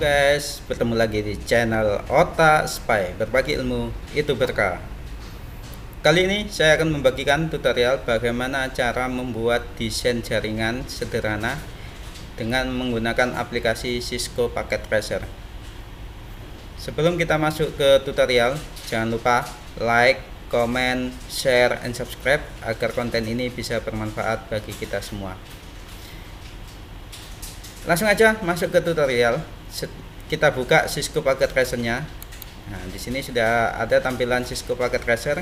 guys, bertemu lagi di channel Otak Spy. Berbagi ilmu itu berkah. Kali ini saya akan membagikan tutorial bagaimana cara membuat desain jaringan sederhana Dengan menggunakan aplikasi Cisco Packet Tracer. Sebelum kita masuk ke tutorial, jangan lupa like, comment, share, and subscribe Agar konten ini bisa bermanfaat bagi kita semua. Langsung aja masuk ke tutorial kita buka Cisco Packet Tracer-nya nah di sini sudah ada tampilan Cisco Packet Tracer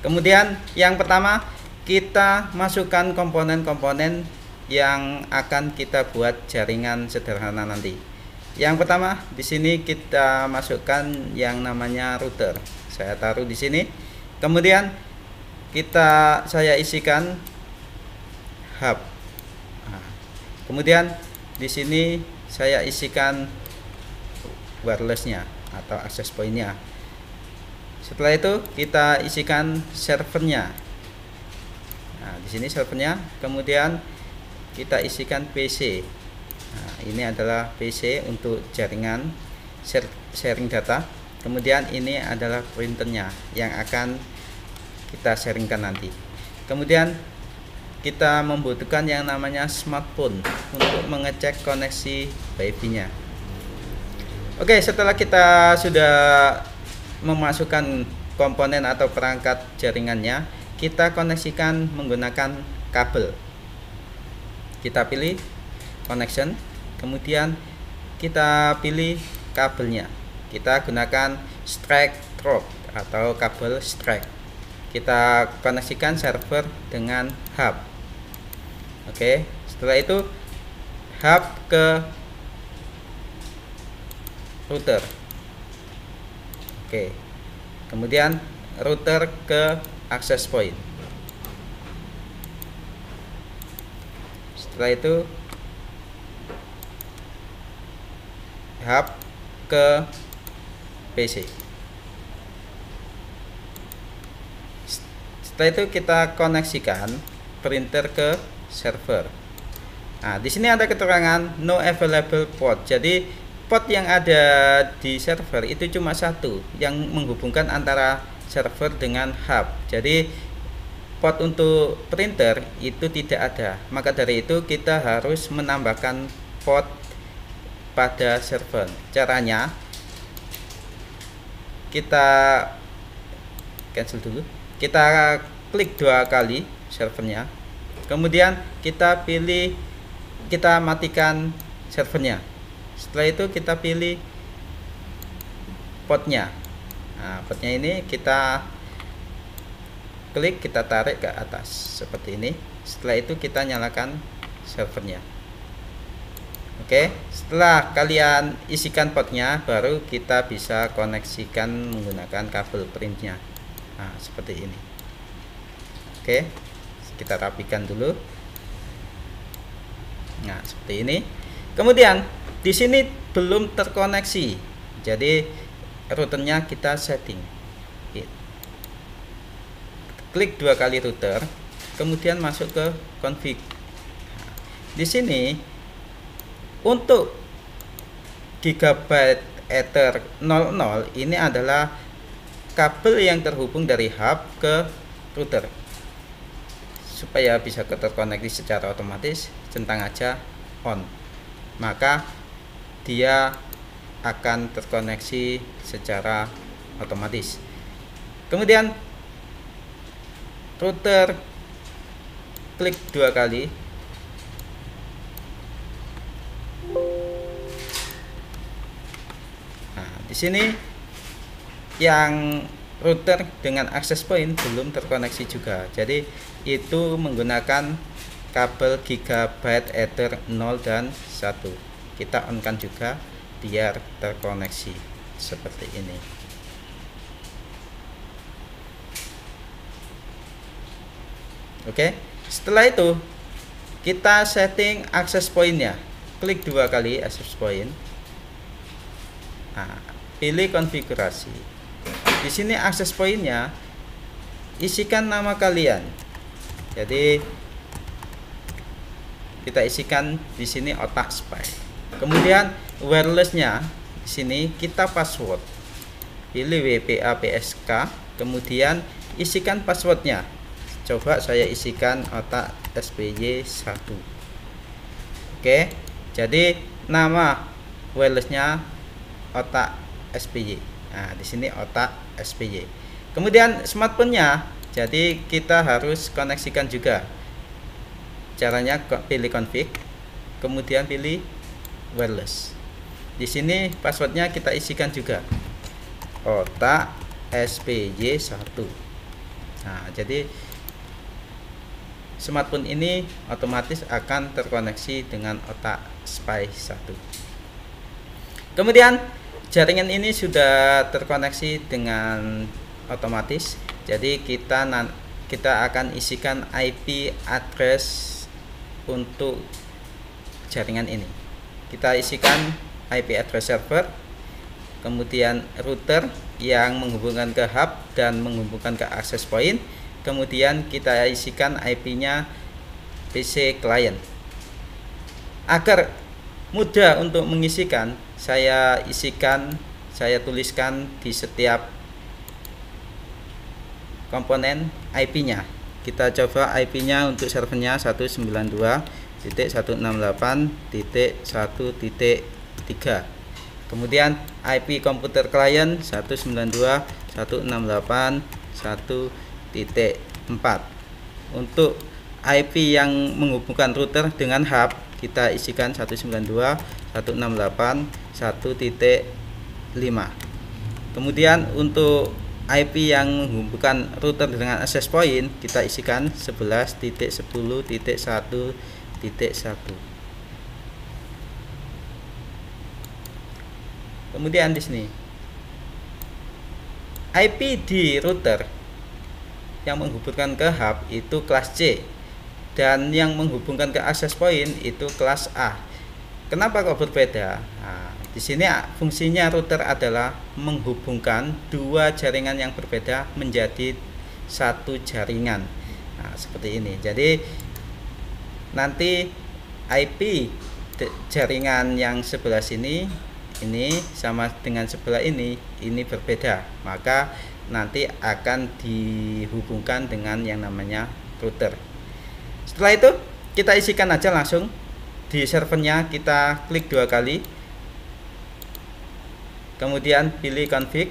kemudian yang pertama kita masukkan komponen-komponen yang akan kita buat jaringan sederhana nanti. Yang pertama di sini kita masukkan yang namanya router. Saya taruh di sini. Kemudian kita saya isikan hub. Nah, kemudian di sini saya isikan wirelessnya atau access pointnya. Setelah itu kita isikan servernya. Nah di sini servernya. Kemudian kita isikan PC nah, ini adalah PC untuk jaringan sharing data. Kemudian ini adalah printernya yang akan kita sharingkan nanti. Kemudian kita membutuhkan yang namanya smartphone untuk mengecek koneksi wifi-nya. Oke, setelah kita sudah memasukkan komponen atau perangkat jaringannya, kita koneksikan menggunakan kabel. Kita pilih connection, kemudian kita pilih kabelnya. Kita gunakan strike drop atau kabel strike. Kita koneksikan server dengan hub oke setelah itu hub ke router oke kemudian router ke access point setelah itu hub ke PC setelah itu kita koneksikan printer ke server. Nah, di sini ada keterangan no available port. Jadi port yang ada di server itu cuma satu yang menghubungkan antara server dengan hub. Jadi port untuk printer itu tidak ada. Maka dari itu kita harus menambahkan port pada server. Caranya kita cancel dulu. Kita klik dua kali servernya kemudian kita pilih kita matikan servernya setelah itu kita pilih potnya. Nah potnya ini kita klik kita tarik ke atas seperti ini. Setelah itu kita nyalakan servernya. Oke setelah kalian isikan potnya baru kita bisa koneksikan menggunakan kabel printnya. Nah seperti ini. Oke kita rapikan dulu. Nah seperti ini. Kemudian di sini belum terkoneksi. Jadi routernya kita setting. Klik dua kali router kemudian masuk ke config. Di sini untuk gigabyte ether 00 ini adalah kabel yang terhubung dari hub ke router. Supaya bisa terkoneksi secara otomatis centang aja on. Maka dia akan terkoneksi secara otomatis. Kemudian router klik dua kali. Nah di sini yang router dengan access point belum terkoneksi juga. Jadi itu menggunakan kabel gigabyte ether 0 dan 1 kita on kan juga biar terkoneksi seperti ini. Oke setelah itu kita setting access pointnya klik dua kali access point nah, pilih konfigurasi. Di sini akses poinnya isikan nama kalian. Jadi kita isikan di sini otak spy kemudian wirelessnya di sini kita password. Pilih WPA PSK kemudian isikan passwordnya. Coba saya isikan otak SPY 1 oke jadi nama wirelessnya otak SPY nah di sini otak SPY kemudian smartphone-nya jadi kita harus koneksikan juga. Caranya pilih config kemudian pilih wireless. Di sini passwordnya kita isikan juga. Otak SPY 1 nah jadi smartphone ini otomatis akan terkoneksi dengan otak SPY 1 kemudian jaringan ini sudah terkoneksi dengan otomatis. Jadi kita kita akan isikan IP address untuk jaringan ini kita isikan IP address server kemudian router yang menghubungkan ke hub dan menghubungkan ke access point kemudian kita isikan IP-nya PC client. Agar mudah untuk mengisikan saya isikan saya tuliskan di setiap komponen IP-nya kita coba IP-nya untuk servernya 192.168.1.3 kemudian IP komputer klien 192.168.1 titik 4 untuk IP yang menghubungkan router dengan hub kita isikan 192.168.1.5 kemudian untuk IP yang menghubungkan router dengan access point kita isikan 11.10.1.1 kemudian di sini IP di router yang menghubungkan ke hub itu kelas C dan yang menghubungkan ke access point itu kelas A. Kenapa kok berbeda? Nah, di sini fungsinya router adalah menghubungkan dua jaringan yang berbeda menjadi satu jaringan. Nah, seperti ini. Jadi nanti IP jaringan yang sebelah sini ini sama dengan sebelah ini ini berbeda. Maka nanti akan dihubungkan dengan yang namanya router. Setelah itu kita isikan aja langsung di servernya. Kita klik dua kali. Kemudian pilih config.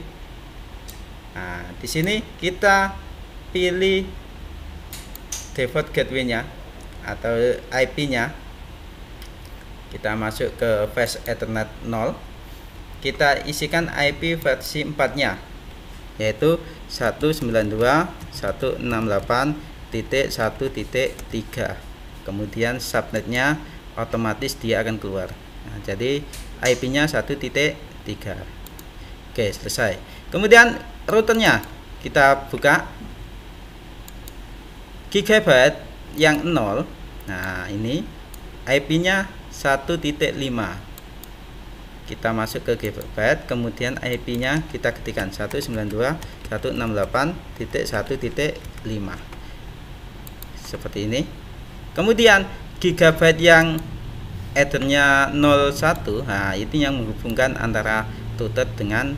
Nah di sini kita pilih default gateway nya atau IP nya kita masuk ke fast ethernet 0 kita isikan IP versi 4 nya yaitu 192.168.1.3 kemudian subnetnya otomatis dia akan keluar. Nah, jadi IP nya 1.3 oke selesai. Kemudian routernya kita buka. Gigabyte yang 0 nah ini IP nya 1.5 kita masuk ke gigabyte kemudian IP nya kita ketikkan 192.168.1.5 seperti ini. Kemudian gigabyte yang ethernya 01 nah itu yang menghubungkan antara router dengan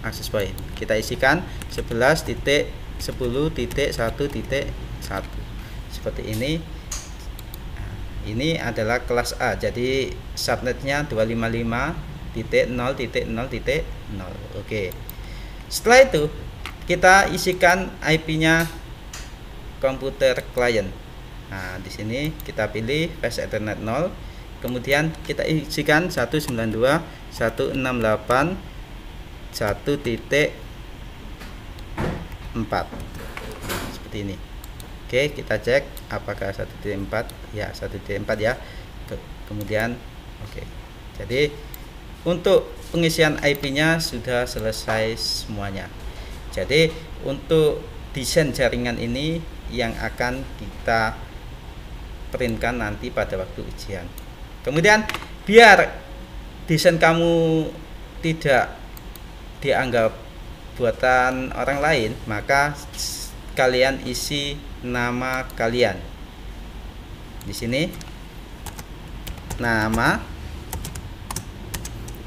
access point. Kita isikan 11.10.1.1 seperti ini ini adalah kelas A jadi subnetnya 255 titik 0 titik 0 titik 0 oke. Setelah itu kita isikan IP nya komputer klien. Nah di sini kita pilih fast ethernet 0 kemudian kita isikan 192 168 1 titik 4 seperti ini oke kita cek apakah 1 titik 4 ya 1 titik 4 ya kemudian oke jadi untuk pengisian IP-nya sudah selesai semuanya. Jadi untuk desain jaringan ini yang akan kita printkan nanti pada waktu ujian. Kemudian biar desain kamu tidak dianggap buatan orang lain, maka kalian isi nama kalian. Di sini nama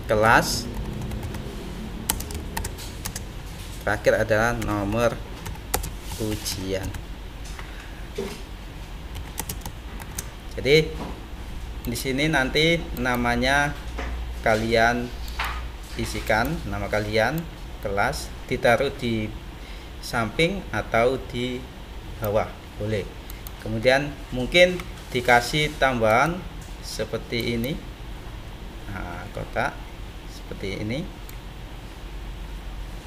kelas terakhir adalah nomor ujian jadi di sini nanti namanya kalian isikan nama kalian kelas ditaruh di samping atau di bawah. Boleh. Kemudian mungkin dikasih tambahan seperti ini. Nah, kotak seperti ini.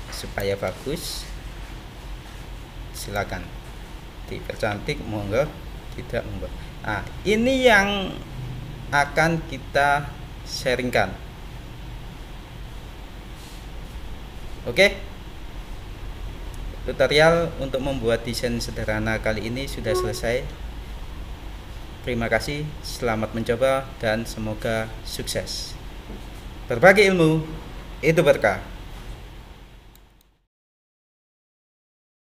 Supaya bagus. Silakan. Dipercantik monggo. Tidak monggo. Nah ini yang akan kita sharingkan. Oke tutorial untuk membuat desain sederhana kali ini sudah selesai. Terima kasih selamat mencoba dan semoga sukses. Berbagi ilmu itu berkah